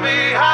me how